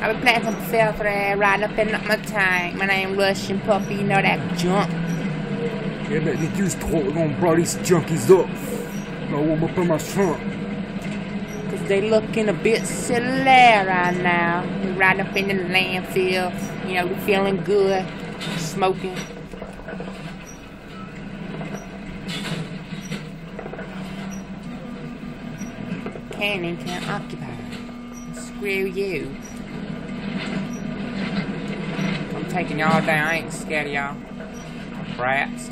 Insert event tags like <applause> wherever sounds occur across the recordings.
I've been playing some filth there, riding up in my tank. My name Russian Puppy, you know that junk. Yeah, let me use talk on bro these junkies up. No one up in my trunk. Cause they looking a bit silly right now. We riding up in the landfill, you know, we feeling good, smoking. Cannon can't occupy. Screw you. I'm taking y'all down. I ain't scared of y'all. Brats.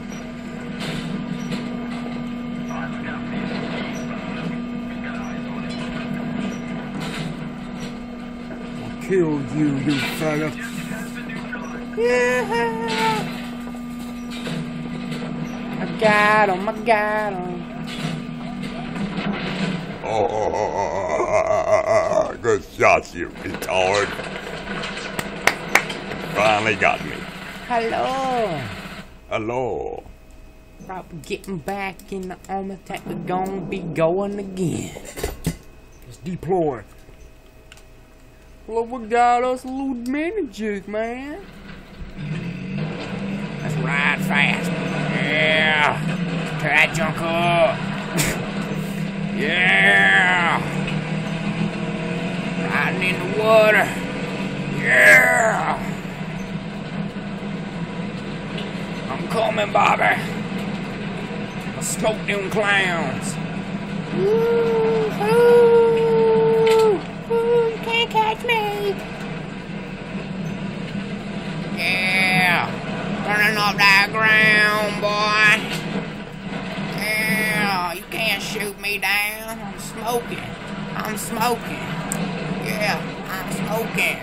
I'll kill you, you fella. Yeah. I got him, I got him. Oh, good shot, you retard. Finally got me. Hello. Hello. Probably getting back in the army tank. We're gonna be going again. Let's deploy. Well, we got us a little mini juke, man. Let's ride fast. Yeah. Tear that junk up. <laughs> yeah. Riding in the water. Yeah. I'm coming, Bobby. I smoke them clowns. Ooh, ooh, ooh, you can't catch me. Yeah, turning up that ground, boy. Yeah, you can't shoot me down. I'm smoking. I'm smoking. Yeah, I'm smoking.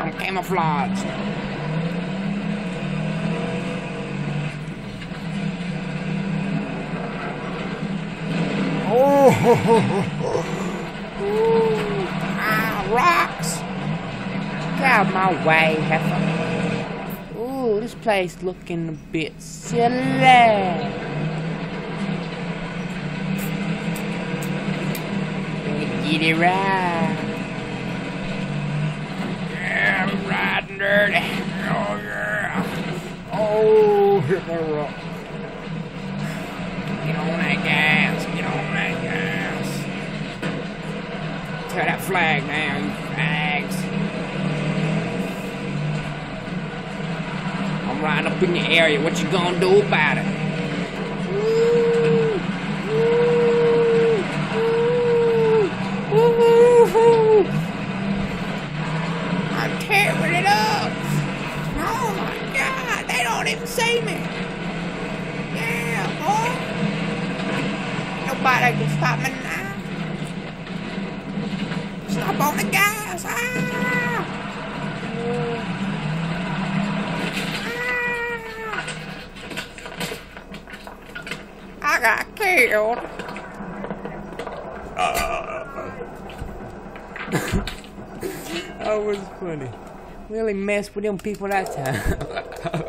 I'm camouflaged. Ooh, ah, rocks. Get out of my way, heifer. Ooh, this place looking a bit silly. Get it right. Yeah, I'm riding dirty. Oh, yeah. oh, hit my rock. Get on that gas. That flag down, you fags. I'm riding up in your area. What you gonna do about it? On the gas. Ah! Ah! I got killed. <laughs> that was funny. Really messed with them people that time. <laughs>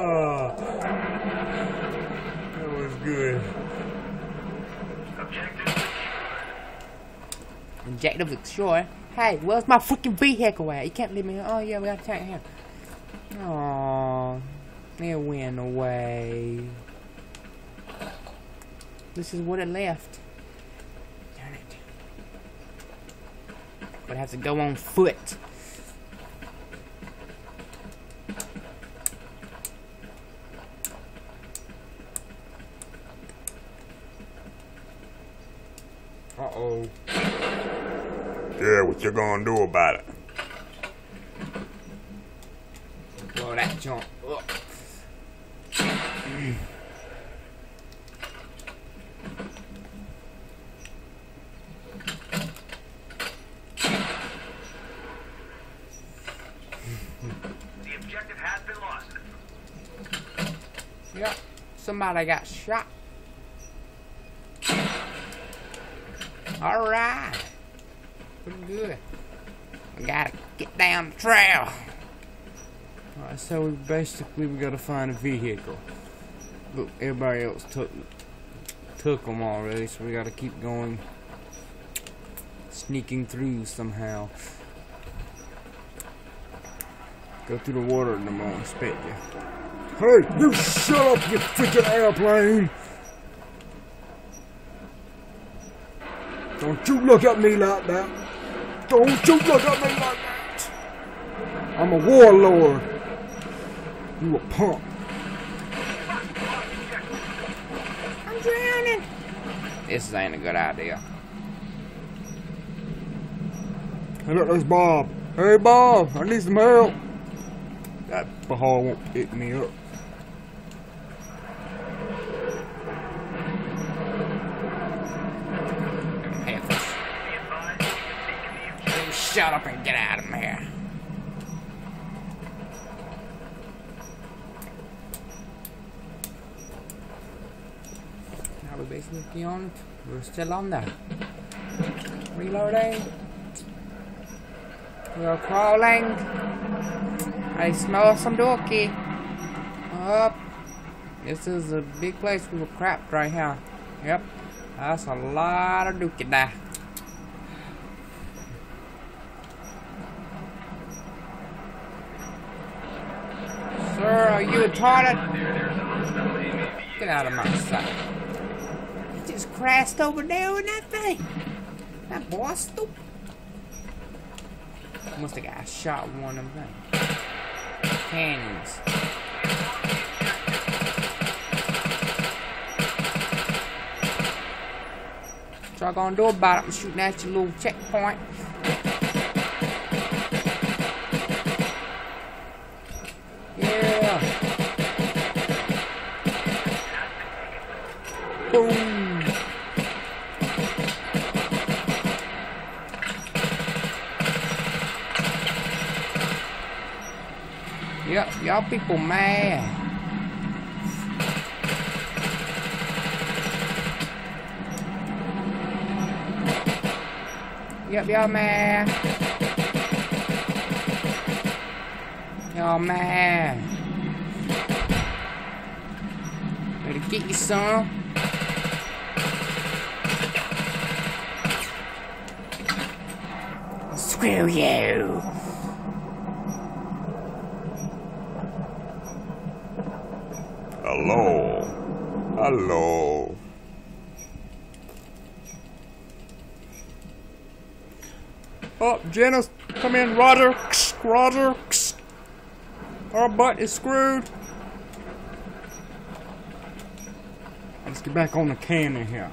Oh, that was good. Objective sure. Hey, where's my freaking vehicle at? You can't leave me. Oh yeah, we got to tank here. Oh, it went away. This is what it left. Darn it. But I have to go on foot. Yeah, what you gonna do about it? Blow that junk up. The objective has been lost. Yep. Somebody got shot. Alright. Pretty good. We gotta get down the trail. Alright, so we basically we gotta find a vehicle. But everybody else took took them already, so we gotta keep going Sneaking through somehow. Go through the water and I'm gonna you. Hey, you shut up, you freaking airplane! Don't you look at me like that! Don't you look at me like that! I'm a warlord! You a punk! I'm drowning. This ain't a good idea. Hey, look, there's Bob. Hey, Bob, I need some help. Uh, that ball won't pick me up. Hey, first. Be advised, you can take the You shut up and get out of here. Now we're basically on. We're still on there. Reloading. We're crawling. I smell some dookie. Up. This is a big place we were crapped right here. Yep. That's a lot of dookie there. Sir, are you retarded? Get out of my sight. He just crashed over there with that thing. That boy stupid. Must have got shot one of them things. Cannons. What y'all gonna do about it? I'm shooting at your little checkpoint. Yeah. Boom. Yep, y'all people mad. Yep, y'all mad. Y'all mad. Get you some. Screw you. Hello. Hello. Oh, Janice, come in, Roger. Roger. Our butt is screwed. Let's get back on the cannon here.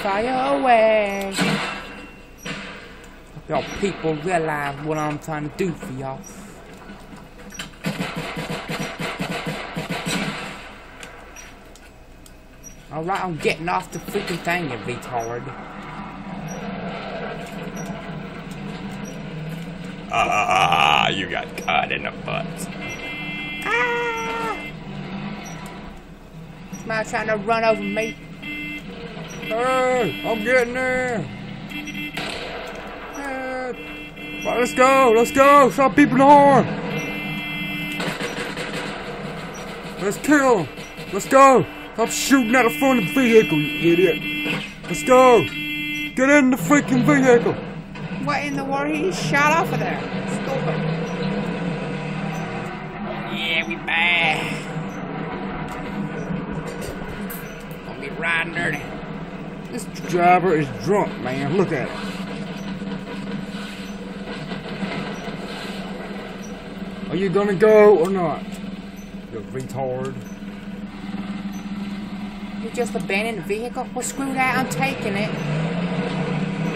Fire away. Y'all people realize what I'm trying to do for y'all. Alright, I'm getting off the freaking thing, you retard. Ah, you got caught in the butt. Ah! Somebody trying to run over me. Hey, I'm getting there. Hey. Right, let's go, let's go. Stop beeping the horn. Let's kill him. Let's go. Stop shooting at the front of the vehicle, you idiot. Let's go. Get in the freaking vehicle. What in the world? He shot off of there. Stupid. Yeah, we back. Gonna be riding dirty. This driver is drunk, man. Look at it. Are you gonna go or not? You retard. You just abandoned the vehicle? Well, screw that. I'm taking it.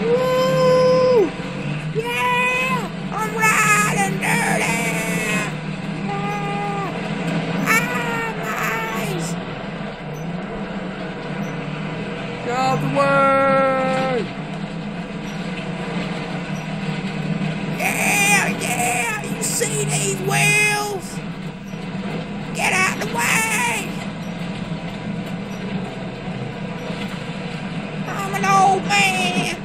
Woo! Yeah! I'm riding dirty! Ah, nice! Get out the way! Yeah, yeah! You see these wheels? Get out the way! I'm an old man!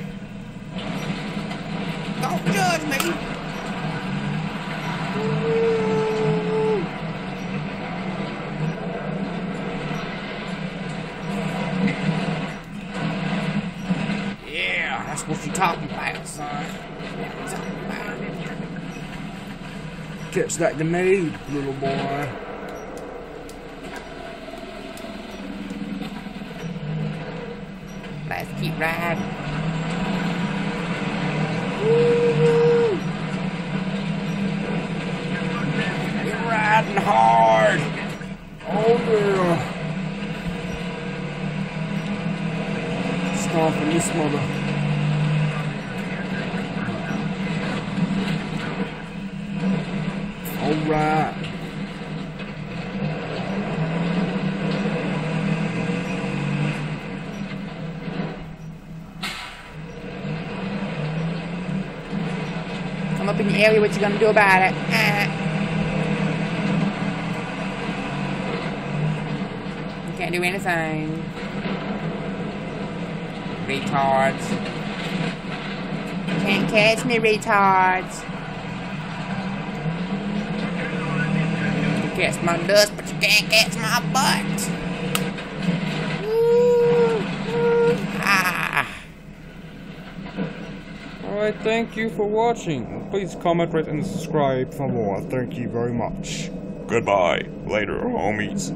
Don't judge me! Ooh. That's what you talking about, son. What you talking about? Catch that grenade, little boy. Let's keep riding. Riding hard. Oh yeah. Stomping this mother. Right. Come up in the area, what you gonna do about it? You can't do anything. Retards. Can't catch me, retards. Catch my dust, but you can't catch my butt. Ah. Alright, thank you for watching. Please comment, rate, and subscribe for more. Thank you very much. Goodbye. Later, homies.